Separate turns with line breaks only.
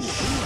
Ooh.